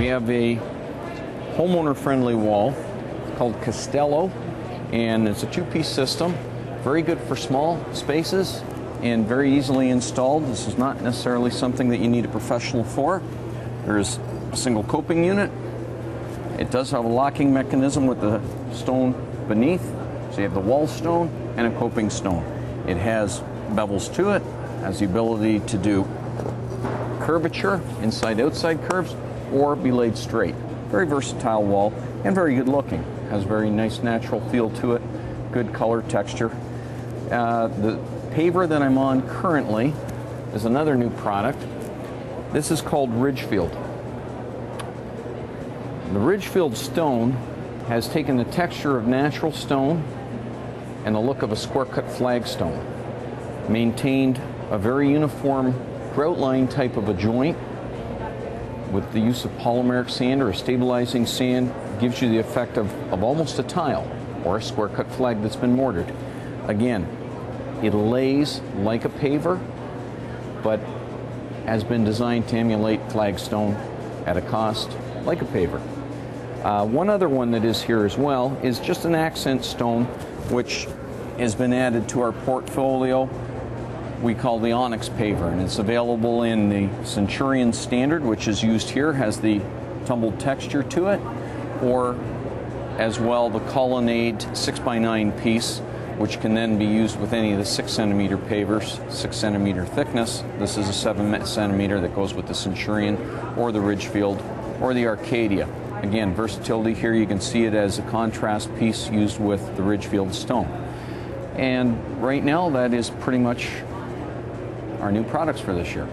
We have a homeowner friendly wall called Castello, and it's a two piece system. Very good for small spaces and very easily installed. This is not necessarily something that you need a professional for. There's a single coping unit. It does have a locking mechanism with the stone beneath. So you have the wall stone and a coping stone. It has bevels to it, has the ability to do curvature, inside outside curves, or be laid straight. Very versatile wall and very good looking. Has very nice natural feel to it, good color texture. Uh, the paver that I'm on currently is another new product. This is called Ridgefield. The Ridgefield stone has taken the texture of natural stone and the look of a square cut flagstone, maintained a very uniform grout line type of a joint with the use of polymeric sand or a stabilizing sand gives you the effect of, of almost a tile or a square cut flag that's been mortared. Again, it lays like a paver, but has been designed to emulate flagstone at a cost like a paver. Uh, one other one that is here as well is just an accent stone, which has been added to our portfolio. We call the Onyx Paver, and it's available in the Centurion Standard, which is used here, has the tumbled texture to it, or as well the Colonnade 6x9 piece, which can then be used with any of the 6 centimeter pavers, 6 centimeter thickness. This is a 7 centimeter that goes with the Centurion, or the Ridgefield, or the Arcadia. Again, versatility here, you can see it as a contrast piece used with the Ridgefield stone. And right now, that is pretty much our new products for this year.